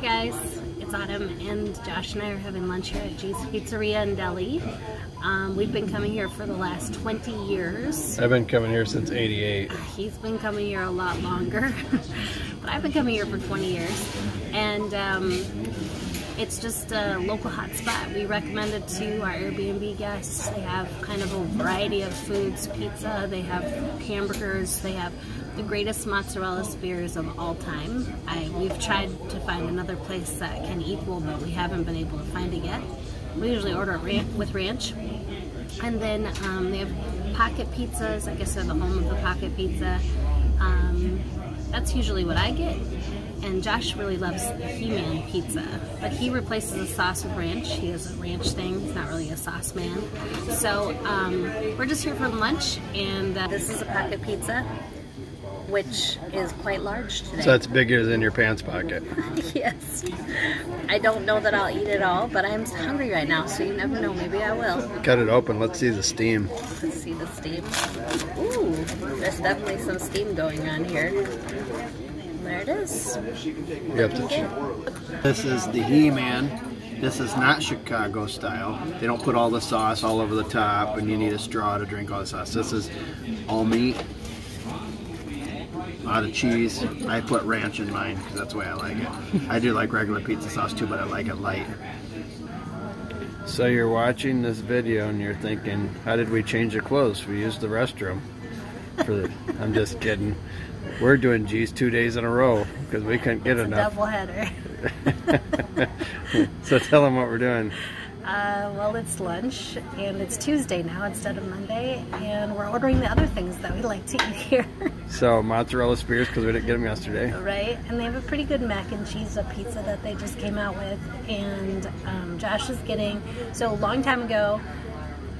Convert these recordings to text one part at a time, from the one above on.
guys, it's Autumn and Josh and I are having lunch here at G's Pizzeria and Deli. Um, we've been coming here for the last 20 years. I've been coming here since 88. He's been coming here a lot longer, but I've been coming here for 20 years. And um, it's just a local hotspot. We recommend it to our Airbnb guests. They have kind of a variety of foods, pizza, they have hamburgers, they have the greatest mozzarella spears of all time. I, we've tried to find another place that can equal, but we haven't been able to find it yet. We usually order ran with ranch. And then um, they have pocket pizzas. I guess they're the home of the pocket pizza. Um, that's usually what I get. And Josh really loves He-Man pizza, but he replaces the sauce with ranch. He has a ranch thing. He's not really a sauce man. So um, we're just here for lunch, and uh, this is a pocket pizza which is quite large today. So it's bigger than your pants pocket. yes. I don't know that I'll eat it all, but I'm hungry right now, so you never know. Maybe I will. Cut it open. Let's see the steam. Let's see the steam. Ooh, there's definitely some steam going on here. There it is. You have to this is the He-Man. This is not Chicago style. They don't put all the sauce all over the top and you need a straw to drink all the sauce. This is all meat lot of cheese. I put ranch in mine because that's the way I like it. I do like regular pizza sauce too, but I like it light. So you're watching this video and you're thinking, how did we change the clothes? We used the restroom. For the, I'm just kidding. We're doing G's two days in a row because we couldn't get it's enough. double header. so tell them what we're doing. Uh, well, it's lunch, and it's Tuesday now instead of Monday, and we're ordering the other things that we like to eat here. so mozzarella spears because we didn't get them yesterday. Right, and they have a pretty good mac and cheese pizza that they just came out with, and um, Josh is getting, so a long time ago,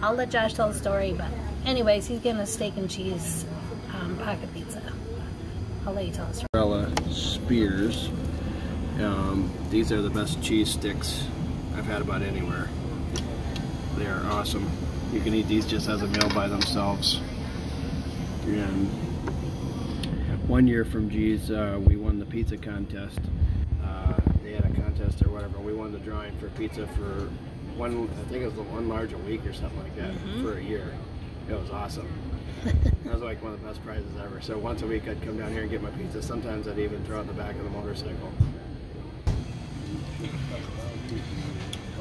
I'll let Josh tell the story, but anyways, he's getting a steak and cheese um, pocket pizza. I'll let you tell the story. Mozzarella spears. Um, these are the best cheese sticks I've had about anywhere. They are awesome. You can eat these just as a meal by themselves. And one year from G's, uh, we won the pizza contest. Uh, they had a contest or whatever. We won the drawing for pizza for one, I think it was one large a week or something like that mm -hmm. for a year. It was awesome. that was like one of the best prizes ever. So once a week I'd come down here and get my pizza. Sometimes I'd even throw it in the back of the motorcycle.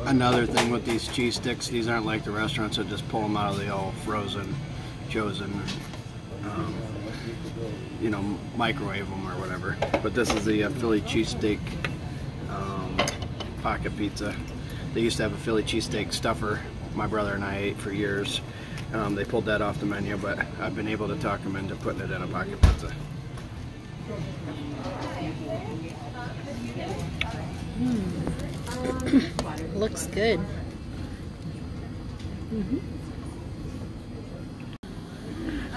Another thing with these cheese sticks, these aren't like the restaurants that just pull them out of the old frozen, chosen, um, you know, microwave them or whatever. But this is the uh, Philly cheesesteak um, pocket pizza. They used to have a Philly cheesesteak stuffer. My brother and I ate for years. Um, they pulled that off the menu, but I've been able to talk them into putting it in a pocket pizza. Mm. Looks good. Mm -hmm.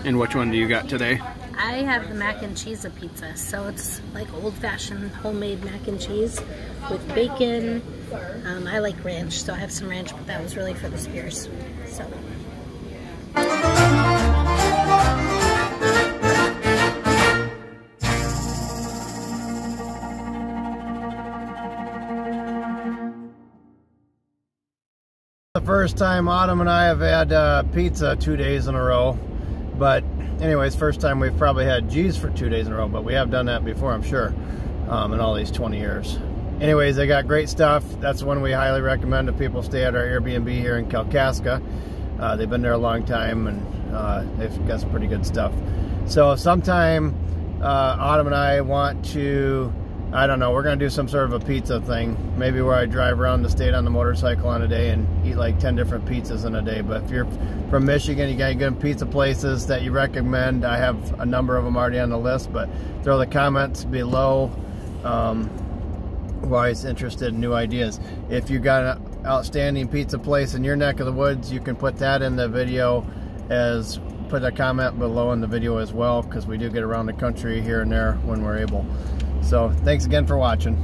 And which one do you got today? I have the mac and cheese pizza. So it's like old-fashioned homemade mac and cheese with bacon. Um, I like ranch, so I have some ranch, but that was really for the spears. So. First time Autumn and I have had uh, pizza two days in a row. But anyways, first time we've probably had G's for two days in a row, but we have done that before, I'm sure, um, in all these 20 years. Anyways, they got great stuff. That's one we highly recommend if people stay at our Airbnb here in Kalkaska. Uh, they've been there a long time and uh, they've got some pretty good stuff. So sometime uh, Autumn and I want to I don't know. We're going to do some sort of a pizza thing. Maybe where I drive around the state on the motorcycle on a day and eat like 10 different pizzas in a day. But if you're from Michigan, you got good pizza places that you recommend. I have a number of them already on the list, but throw the comments below um, it's interested in new ideas. If you got an outstanding pizza place in your neck of the woods, you can put that in the video as put a comment below in the video as well because we do get around the country here and there when we're able. So thanks again for watching.